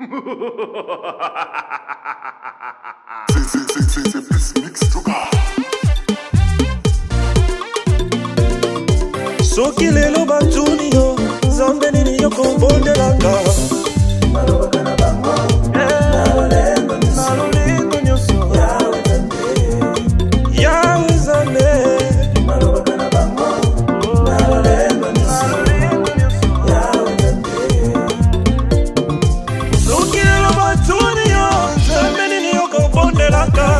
soki lelo batuni yo nzambe nini yo kofondelanga rock on.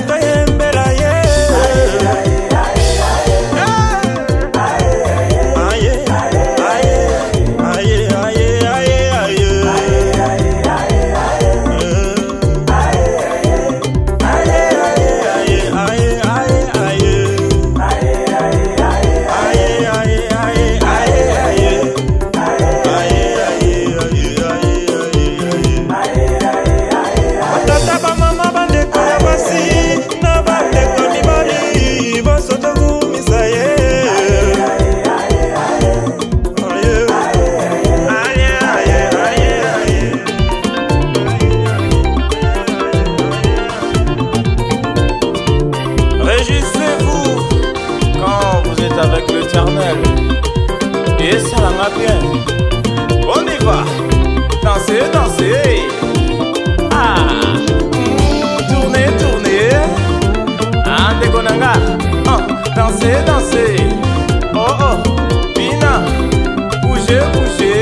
estoy Adrien. On y va. Dansez, dansez. Ah. Tournez, tournez. Ah, dégonanga. Ah. Dansez, dansez. Oh oh. Bina. Bougez, bougez.